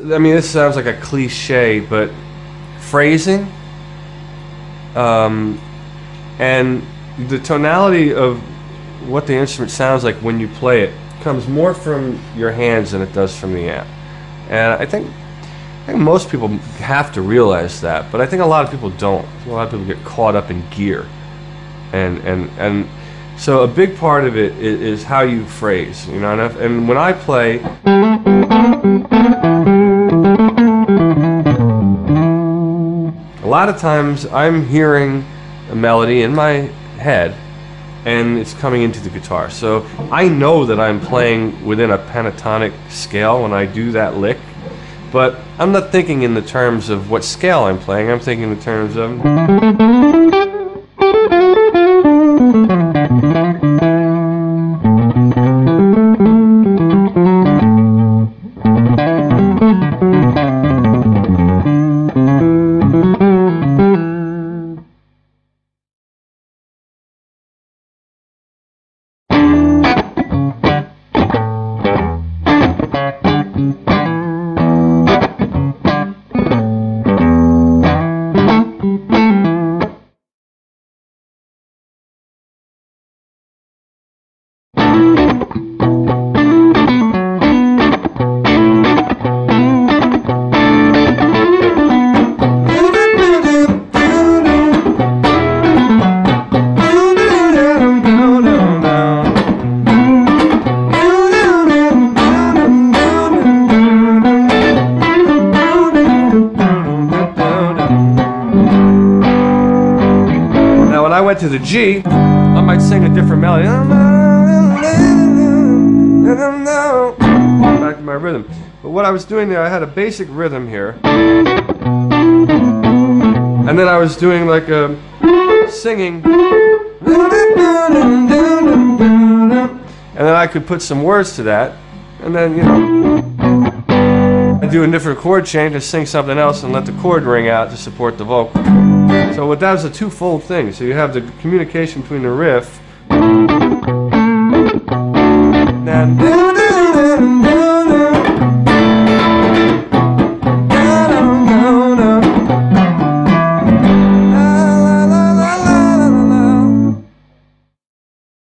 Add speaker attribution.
Speaker 1: I mean, this sounds like a cliche, but phrasing um, and the tonality of what the instrument sounds like when you play it comes more from your hands than it does from the amp. And I think, I think most people have to realize that, but I think a lot of people don't. A lot of people get caught up in gear. And, and, and so a big part of it is, how you phrase, you know, and, if, and when I play, a lot of times I'm hearing a melody in my head and it's coming into the guitar. So I know that I'm playing within a pentatonic scale when I do that lick, but I'm not thinking in the terms of what scale I'm playing. I'm thinking in terms of. I went to the G, I might sing a different melody. Back to my rhythm. But what I was doing there, I had a basic rhythm here. And then I was doing like a singing. And then I could put some words to that. And then, you know, I do a different chord change and sing something else and let the chord ring out to support the vocal. So what that is a two-fold thing. So you have the communication between the riff. Then